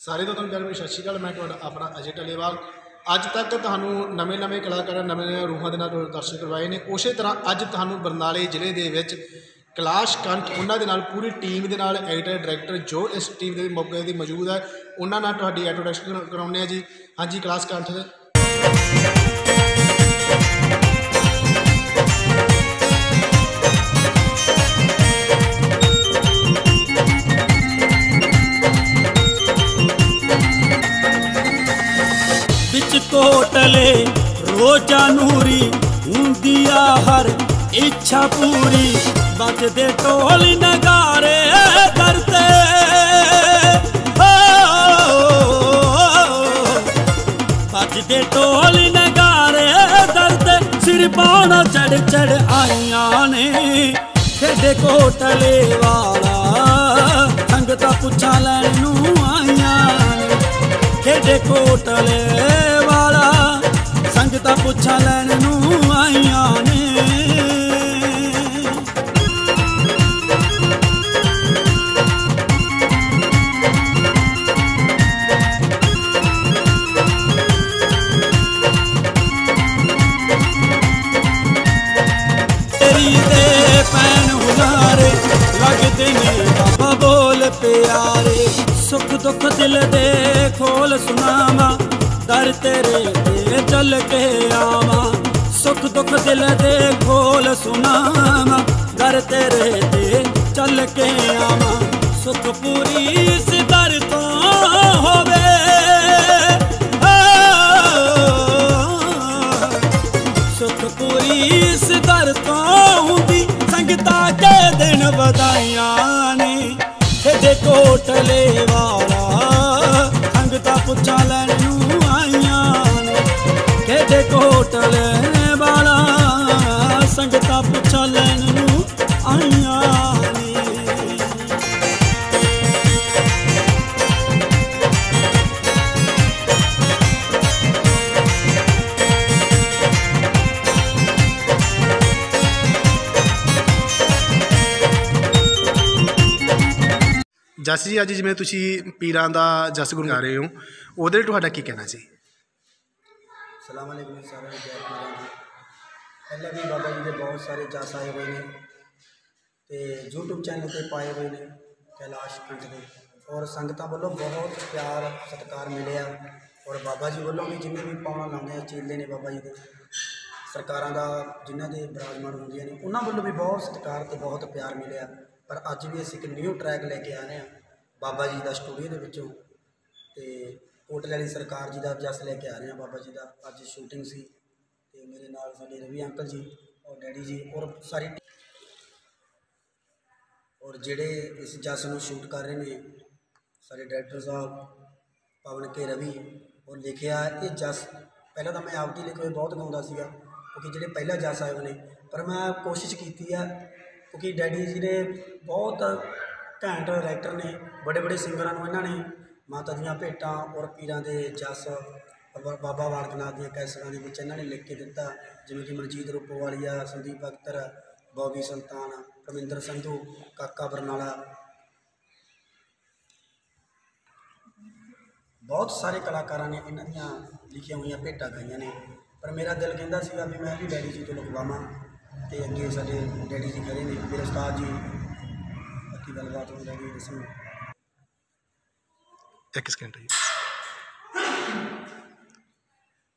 ਸਾਰੇ ਤੋਂ ਤੁਹਾਨੂੰ ਪਿਆਰ ਭਰੀ ਸਤਿ ਸ਼੍ਰੀ ਅਕਾਲ, ਮੈਂ ਤੁਹਾਡਾ ਆਪਣਾ ਅਜੇ ਟਲੇਵਾਲ। ਅੱਜ ਤੱਕ ਤੁਹਾਨੂੰ ਨਵੇਂ-ਨਵੇਂ ਕਲਾਕਾਰਾਂ ਨਵੇਂ-ਨਵੇਂ ਰੂਹਾਂ ਦੇ ਨਾਲ ਦਰਸ਼ਨ ਕਰਵਾਏ ਨੇ। ਉਸੇ ਤਰ੍ਹਾਂ ਅੱਜ ਤੁਹਾਨੂੰ ਬਰਨਾਲੇ ਜ਼ਿਲ੍ਹੇ ਦੇ ਵਿੱਚ ਕੈਲਾਸ਼ ਕੰਠ, ਉਹਨਾਂ ਦੇ ਨਾਲ ਪੂਰੀ ਟੀਮ ਦੇ ਨਾਲ ਐਡੀਟਰ, ਡਾਇਰੈਕਟਰ ਜੋ ਇਸ ਟੀਮ ਦੇ ਮੌਕੇ ਦੀ ਮੌਜੂਦ ਹੈ, ਉਹਨਾਂ ਨਾਲ ਤੁਹਾਡੀ ਇੰਟਰੋਡਕਸ਼ਨ ਕਰਾਉਂਦੇ ਆ ਜੀ। ਹਾਂਜੀ, ਕਲਾਸ਼ ਕੰਠ। ਵਿੱਚ ਕੋਟਲੇ, ਰੋਜ਼ਾ ਨੂਰੀ ਹੁੰਦੀ ਆ ਹਰ ਇੱਛਾ ਪੂਰੀ। ਵੱਜਦੇ ਢੋਲ ਨਗਾਰੇ ਕਰਤੇ ਵੱਜਦੇ ਢੋਲ ਨਗਾਰੇ ਦਰਦੇ ਸਿਰ ਪਾਉਣਾ ਚੜ ਚੜ ਆਈਆਂ ਨੇ। ਖੇਡੇ ਕੋਟਲੇ ਵਾਲਾ, ਸੰਗਤਾਂ ਪੁੱਛਾਂ ਲੈਣ ਨੂੰ ਆਈਆਂ ਨੇ। ਖੇਡੇ ਕੋਟਲੇ ਸੰਗਤਾਂ ਲੈਣ ਨੂੰ ਆਈਆਂ ਨੇ। ਤੇਰੀ ਦੇ ਪੈਣ ਹੁਲਾਰੇ ਲੱਗਦੇ ਨੇ ਬਾਬਾ ਬੋਲ ਪਿਆਰੇ। ਸੁੱਖ ਦੁੱਖ ਦਿਲ ਦੇ ਖੋਲ ਸੁਣਾਵਾ, ਦਰ ਤੇਰੇ ਚੱਲ ਕੇ ਆਵਾ। ਸੁੱਖ ਦੁੱਖ ਦਿਲ ਦੇ ਖੋਲ ਸੁਣਾਵਾ। ਦਰ ਤੇਰੇ ਤੇ ਚੱਲ ਕੇ ਆਵਾ। ਸੁੱਖ ਪੂਰੀ ਇਸ ਦਰ ਤੋਂ ਹੋਵੇ। ਸੁਖ ਪੂਰੀ ਇਸ ਦਰ ਤੋਂ ਹੁੰਦੀ। ਸੰਗਤਾਂ ਕੇ ਦਿਨ ਵਧਾਈਆਂ ਨੇ। ਖੇਡੇ ਕੋਟਲੇ ਵਾਲਾ। ਸੰਗਤਾਂ ਪੁੱਛਾ ਲੈਣ ਨੂੰ ਖੇਡੇ ਵਾਲਾ ਸੰਗਤਾਂ ਪੁੱਛਾਂ ਲੈਣ ਨੂੰ ਆਈਆਂ ਜਸ ਜੀ, ਅੱਜ ਜਿਵੇਂ ਤੁਸੀਂ ਪੀਰਾਂ ਦਾ ਜਸ ਗੁਣ ਗਾ ਰਹੇ ਹੋ, ਉਹਦੇ ਲਈ ਤੁਹਾਡਾ ਕੀ ਕਹਿਣਾ ਸੀ? ਸਲਾਮ ਅਲੈਕੁਮ ਸਾਰਿਆਂ ਨੂੰ, ਜੈ ਪੀਰਾਂ ਜੀ ਪਹਿਲਾਂ ਵੀ ਬਾਬਾ ਜੀ ਦੇ ਬਹੁਤ ਸਾਰੇ ਜਸ ਆਏ ਹੋਏ ਨੇ ਤੇ YouTube ਚੈਨਲ ਤੇ ਪਾਏ ਹੋਏ ਨੇ ਕੈਲਾਸ਼ ਕੰਠ ਦੇ। ਔਰ ਸੰਗਤਾਂ ਵੱਲੋਂ ਬਹੁਤ ਪਿਆਰ, ਸਤਿਕਾਰ ਮਿਲਿਆ। ਔਰ ਬਾਬਾ ਜੀ ਵੱਲੋਂ ਵੀ ਜਿੰਨੇ ਵੀ ਪਾਉਣਾ ਲਾਉਂਦੇ ਆ ਚੇਲੇ ਨੇ ਬਾਬਾ ਜੀ ਦੇ। ਸਰਕਾਰਾਂ ਦਾ, ਜਿਨ੍ਹਾਂ ਦੇ ਬਰਾਜਮਾਨ ਹੁੰਦੀਆਂ ਨੇ, ਉਹਨਾਂ ਵੱਲੋਂ ਵੀ ਬਹੁਤ ਸਤਿਕਾਰ ਤੇ ਬਹੁਤ ਪਿਆਰ ਮਿਲਿਆ। ਪਰ ਅੱਜ ਵੀ ਅਸੀਂ ਇੱਕ ਨਿਊ ਟਰੈਕ ਲੈ ਕੇ ਆ ਰਹੇ ਹਾਂ, ਬਾਬਾ ਜੀ ਦਾ ਸਟੂਡੀਓ ਦੇ ਵਿੱਚੋਂ। ਤੇ ਹੋਟਲ ਵਾਲੀ ਸਰਕਾਰ ਜੀ ਦਾ ਜਸ ਲੈ ਕੇ ਆ ਰਹੇ ਹਾਂ ਬਾਬਾ ਜੀ ਦਾ। ਅੱਜ ਸ਼ੂਟਿੰਗ ਸੀ ਤੇ ਮੇਰੇ ਨਾਲ ਸਾਡੇ ਰਵੀ ਅੰਕਲ ਜੀ, ਔਰ ਡੈਡੀ ਜੀ, ਔਰ ਸਾਰੀ ਔਰ ਜਿਹੜੇ ਇਸ ਜਸ ਨੂੰ ਸ਼ੂਟ ਕਰ ਰਹੇ ਨੇ, ਸਾਡੇ ਡਾਇਰੈਕਟਰ ਸਾਹਿਬ, ਪਵਨ ਕੇ ਰਵੀ ਔਰ ਲਿਖਿਆ ਇਹ ਜਸ, ਪਹਿਲਾਂ ਤਾਂ ਮੈਂ ਆਪ ਦੀ ਲਿਖੇ ਬਹੁਤ ਗਾਉਂਦਾ ਸੀਗਾ, ਕਿਉਂਕਿ ਜਿਹੜੇ ਪਹਿਲਾ ਜਸ ਆਏ ਨੇ, ਪਰ ਮੈਂ ਕੋਸ਼ਿਸ਼ ਕੀਤੀ ਆ, ਕਿਉਂਕਿ ਡੈਡੀ ਜੀ ਨੇ ਬਹੁਤ ਘੈਂਟ ਰਾਈਟਰ ਨੇ ਬੜੇ ਬੜੇ ਸਿੰਗਰਾਂ ਨੂੰ ਇਹਨਾਂ ਨੇ ਮਾਤਾ ਦੀਆਂ ਭੇਟਾਂ ਔਰ ਪੀਰਾਂ ਦੇ ਜਸ, ਬਾਬਾ ਬਾਬਾ ਦੀਆਂ ਕੈਸਰਾਂ ਦੇ ਵਿੱਚ ਇਹਨਾਂ ਨੇ ਲਿਖ ਕੇ ਦਿੱਤਾ, ਜਿਵੇਂ ਕਿ ਮਨਜੀਤ ਰੂਪੋਵਾਲੀਆ, ਸੰਦੀਪ ਅਖਤਰ ਬੌਬੀ ਸੁਲਤਾਨ ਰਵਿੰਦਰ ਸੰਧੂ, ਕਾਕਾ ਬਰਨਾਲਾ। ਬਹੁਤ ਸਾਰੇ ਕਲਾਕਾਰਾਂ ਨੇ ਇਹਨਾਂ ਦੀਆਂ ਲਿਖੀਆਂ ਹੋਈਆਂ ਭੇਟਾਂ ਗਾਈਆਂ ਨੇ, ਪਰ ਮੇਰਾ ਦਿਲ ਕਹਿੰਦਾ ਸੀਗਾ ਵੀ ਮੈਂ ਵੀ ਡੈਡੀ ਜੀ ਤੋਂ ਲਿਖਵਾਵਾਂ ਤੇ ਅੱਗੇ ਸਾਡੇ ਡੈਡੀ ਜੀ ਖੜੇ ਨੇ, ਮੇਰੇ ਉਸਤਾਦ ਜੀ, ਬਾਕੀ ਗੱਲਬਾਤ ਹੋ ਰਹੀ ਦੱਸਣ ਇੱਕ ਸਕਿੰਟ ਜੀ।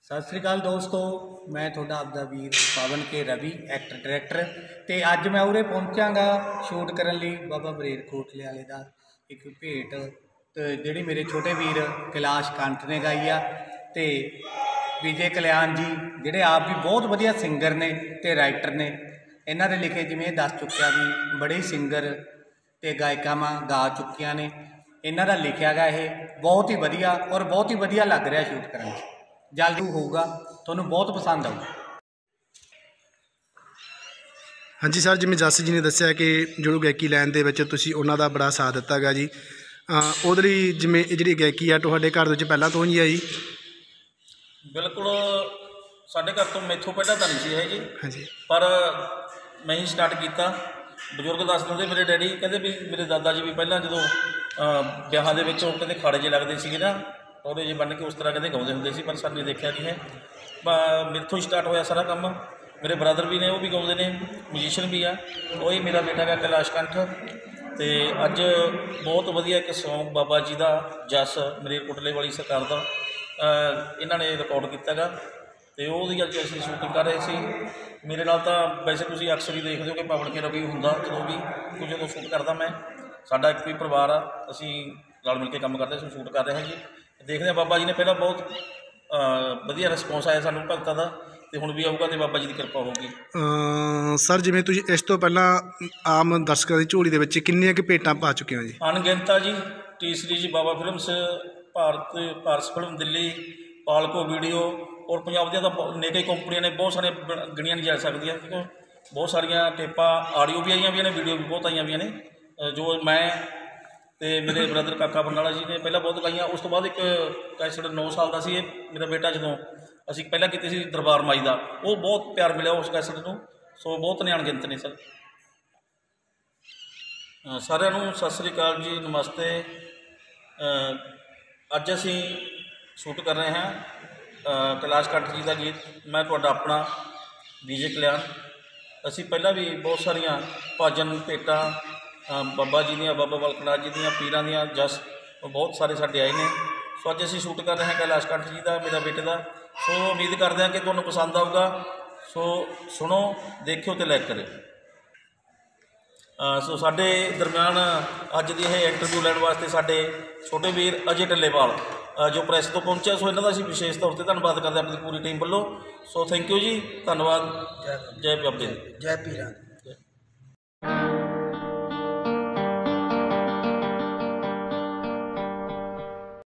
ਸਤਿ ਸ੍ਰੀ ਅਕਾਲ ਦੋਸਤੋ, ਮੈਂ ਤੁਹਾਡਾ ਆਪਦਾ ਵੀਰ Pawan K Ravi actor director ਤੇ ਅੱਜ ਮੈਂ ਉਰੇ ਪਹੁੰਚਾਂਗਾ ਸ਼ੂਟ ਕਰਨ ਲਈ ਬਾਬਾ ਬਰੇਰ ਕੋਟਲੇ ਵਾਲੇ ਦਾ ਇੱਕ ਭੇਟ ਤੇ ਜਿਹੜੀ ਮੇਰੇ ਛੋਟੇ ਵੀਰ ਕੈਲਾਸ਼ ਕੰਠ ਨੇ ਗਾਈ ਆ ਤੇ ਵਿਜੇ ਕਲਿਆਣ ਜੀ, ਜਿਹੜੇ ਆਪ ਵੀ ਬਹੁਤ ਵਧੀਆ ਸਿੰਗਰ ਨੇ ਤੇ ਰਾਈਟਰ ਨੇ। ਇਹਨਾਂ ਦੇ ਲਿਖੇ ਜਿਵੇਂ ਇਹ ਦੱਸ ਚੁੱਕਿਆ ਵੀ ਬੜੇ ਸਿੰਗਰ ਤੇ ਗਾਇਕਾਵਾਂ ਗਾ ਚੁੱਕੀਆਂ ਨੇ। ਇਹਨਾਂ ਦਾ ਲਿਖਿਆ ਗਾ ਇਹ ਬਹੁਤ ਹੀ ਵਧੀਆ ਔਰ ਬਹੁਤ ਹੀ ਵਧੀਆ ਲੱਗ ਰਿਹਾ ਸ਼ੂਟ ਕਰਨ 'ਚ। ਜਲਦੀ ਹੋਊਗਾ ਤੁਹਾਨੂੰ ਬਹੁਤ ਪਸੰਦ ਆਊਗਾ। ਹਾਂਜੀ ਸਰ ਜਿਵੇਂ ਜਸ ਜੀ ਨੇ ਦੱਸਿਆ ਕਿ ਜੋ ਗਾਇਕੀ ਲਾਈਨ ਦੇ ਵਿੱਚ ਤੁਸੀਂ ਉਹਨਾਂ ਦਾ ਬੜਾ ਸਾਥ ਦਿੱਤਾ ਗਾ ਜੀ ਉਹਦੇ ਲਈ ਜਿਵੇਂ ਇਹ ਜਿਹੜੀ ਗਾਇਕੀ ਆ ਤੁਹਾਡੇ ਘਰ ਦੇ ਵਿੱਚ ਪਹਿਲਾਂ ਤੋਂ ਹੀ ਆ ਜੀ ਬਿਲਕੁਲ ਸਾਡੇ ਘਰ ਤੋਂ ਮੈਥੋਂ ਪਹਿਲਾਂ ਤਾਂ ਨਹੀਂ ਸੀ ਇਹ ਜੀ। ਹਾਂਜੀ। ਪਰ ਮੈਂ ਹੀ ਸਟਾਰਟ ਕੀਤਾ। ਬਜ਼ੁਰਗ ਦੱਸ ਦਿੰਦੇ ਮੇਰੇ ਡੈਡੀ ਕਹਿੰਦੇ ਵੀ ਮੇਰੇ ਦਾਦਾ ਜੀ ਵੀ ਪਹਿਲਾਂ ਜਦੋਂ ਵਿਆਹਾਂ ਦੇ ਵਿੱਚ ਉਹ ਕਹਿੰਦੇ ਖਾੜੇ ਜੇ ਲੱਗਦੇ ਸੀਗੇ ਨਾ, ਉਹਦੇ ਜੇ ਬੰਨ ਕੇ ਉਸ ਤਰ੍ਹਾਂ ਕਹਿੰਦੇ ਗਾਉਂਦੇ ਹੁੰਦੇ ਸੀ, ਪਰ ਸਾਨੂੰ ਦੇਖਿਆ ਨਹੀਂ ਹੈ। ਮੇਰੇ ਤੋਂ ਹੀ ਸਟਾਰਟ ਹੋਇਆ ਸਾਰਾ ਕੰਮ। ਮੇਰੇ ਬ੍ਰਦਰ ਵੀ ਨੇ, ਉਹ ਵੀ ਗਾਉਂਦੇ ਨੇ ਮਿਊਜ਼ੀਸ਼ੀਅਨ ਵੀ ਆ। ਉਹ ਹੀ ਮੇਰਾ ਬੇਟਾ ਗਾ ਕੈਲਾਸ਼ ਕੰਠ। ਤੇ ਅੱਜ ਬਹੁਤ ਵਧੀਆ ਇੱਕ ਸੌਂਗ ਬਾਬਾ ਜੀ ਦਾ, ਜਸ ਕੁਟਲੇ ਵਾਲੀ ਸਰਕਾਰ ਦਾ ਇਹਨਾਂ ਨੇ ਰਿਕਾਰਡ ਕੀਤਾ ਗਾ ਤੇ ਉਹਦੀ ਅੱਜ ਅਸੀਂ ਸ਼ੂਟਿੰਗ ਕਰ ਰਹੇ ਸੀ। ਮੇਰੇ ਨਾਲ ਤਾਂ ਵੈਸੇ ਤੁਸੀਂ ਅਕਸਰ ਹੀ ਦੇਖਦੇ ਹੋ ਕਿ ਪਵਨ ਕੇ ਰਵੀ ਹੁੰਦਾ, ਜਦੋਂ ਵੀ, ਕੁਝ ਜਦੋਂ ਸ਼ੂਟ ਕਰਦਾ ਮੈਂ। ਸਾਡਾ ਇੱਕ ਵੀ ਪਰਿਵਾਰ ਆ ਅਸੀਂ ਰਲ ਮਿਲ ਕੇ ਕੰਮ ਕਰਦੇ ਸੀ ਸ਼ੂਟ ਕਰ ਰਹੇ ਹਾਂ ਜੀ। ਦੇਖਦੇ ਹਾਂ ਬਾਬਾ ਜੀ ਨੇ ਪਹਿਲਾਂ ਬਹੁਤ ਵਧੀਆ ਰਿਸਪੌਂਸ ਆਇਆ ਸਾਨੂੰ ਭਗਤਾਂ ਦਾ ਤੇ ਹੁਣ ਵੀ ਆਊਗਾ ਤੇ ਬਾਬਾ ਜੀ ਦੀ ਕਿਰਪਾ ਹੋਊਗੀ। ਸਰ ਜਿਵੇਂ ਤੁਸੀਂ ਇਸ ਤੋਂ ਪਹਿਲਾਂ ਆਮ ਦਰਸ਼ਕਾਂ ਦੀ ਝੋਲੀ ਦੇ ਵਿੱਚ ਕਿੰਨੀਆਂ ਕੁ ਭੇਟਾਂ ਪਾ ਚੁੱਕੇ ਹੋ ਜੀ? ਅਣਗਿਣਤਾ ਜੀ। T series Baba films Bharat Paras film Delhi ਪਾਲਕੋ video ਔਰ ਪੰਜਾਬ ਦੀਆਂ ਤਾਂ ਨੇੜੇ ਕੰਪਨੀਆਂ ਨੇ ਬਹੁਤ ਸਾਰੇ ਗਿਣੀਆਂ ਨਹੀਂ ਜਾ ਸਕਦੀਆਂ ਕਿਉਂਕਿ ਬਹੁਤ ਸਾਰੀਆਂ ਟੇਪਾਂ ਆਡੀਓ ਵੀ ਆਈਆਂ ਵੀਆਂ ਨੇ ਵੀਡੀਓ ਵੀ ਬਹੁਤ ਆਈਆਂ ਵੀਆਂ ਨੇ। ਜੋ ਮੈਂ ਤੇ ਮੇਰੇ ਬ੍ਰਦਰ ਕਾਕਾ ਬੰਡਾਲਾ ਜੀ ਨੇ ਪਹਿਲਾਂ ਬਹੁਤ ਗਾਈਆਂ, ਉਸ ਤੋਂ ਬਾਅਦ ਇੱਕ ਕੈਸਟ 9 ਸਾਲ ਦਾ ਸੀ ਇਹ, ਮੇਰਾ ਬੇਟਾ ਜਦੋਂ ਅਸੀਂ ਪਹਿਲਾਂ ਕੀਤੀ ਸੀ ਦਰਬਾਰ ਮਾਈ ਦਾ, ਉਹ ਬਹੁਤ ਪਿਆਰ ਮਿਲਿਆ ਉਸ ਕੈਸਟ ਨੂੰ, ਸੋ ਬਹੁਤ ਨੇ ਅਣਗਿਣਤ ਨੇ ਸਰ। ਸਾਰਿਆਂ ਨੂੰ ਸਤਿ ਸ੍ਰੀ ਅਕਾਲ ਜੀ, ਨਮਸਤੇ। ਅੱਜ ਅਸੀਂ ਸ਼ੂਟ ਕਰ ਰਹੇ ਹਾਂ ਕੈਲਾਸ਼ ਕੰਠ ਜੀ ਦਾ ਗੀਤ, ਮੈਂ ਤੁਹਾਡਾ ਆਪਣਾ ਵਿਜੇ ਕਲਿਆਣ। ਅਸੀਂ ਪਹਿਲਾਂ ਵੀ ਬਹੁਤ ਸਾਰੀਆਂ ਭਜਨ ਭੇਟਾਂ ਬਾਬਾ ਜੀ ਦੀਆਂ ਬਾਬਾ ਬਲਕਨਾਥ ਜੀ ਦੀਆਂ ਪੀਰਾਂ ਦੀਆਂ ਜਸ ਬਹੁਤ ਸਾਰੇ ਸਾਡੇ ਆਏ ਨੇ। ਸੋ ਅੱਜ ਅਸੀਂ ਸ਼ੂਟ ਕਰ ਰਹੇ ਹਾਂ ਕੈਲਾਸ਼ ਕੰਠ ਜੀ ਦਾ ਮੇਰਾ ਬੇਟੇ ਦਾ। ਸੋ ਉਮੀਦ ਕਰਦੇ ਹਾਂ ਕਿ ਤੁਹਾਨੂੰ ਪਸੰਦ ਆਊਗਾ। ਸੋ ਸੁਣੋ ਦੇਖਿਓ ਤੇ ਲਾਈਕ ਕਰਿਓ। ਸੋ ਸਾਡੇ ਦਰਮਿਆਨ ਅੱਜ ਦੀ ਇਹ ਇੰਟਰਵਿਊ ਲੈਣ ਵਾਸਤੇ ਸਾਡੇ ਛੋਟੇ ਵੀਰ ਅਜੇ ਟੱਲੇਵਾਲ ਅ, ਜੋ ਪ੍ਰੈਸ ਤੋਂ ਪਹੁੰਚਿਆ। ਸੋ ਇਹਨਾਂ ਦਾ ਅਸੀਂ ਵਿਸ਼ੇਸ਼ ਤੌਰ ਤੇ ਧੰਨਵਾਦ ਕਰਦੇ ਹਾਂ ਆਪਣੀ ਪੂਰੀ ਟੀਮ ਵੱਲੋਂ। ਸੋ ਥੈਂਕ ਯੂ ਜੀ ਧੰਨਵਾਦ। ਜੈ ਬਾਬਾ। ਜੈ ਪੀਰਾਂ।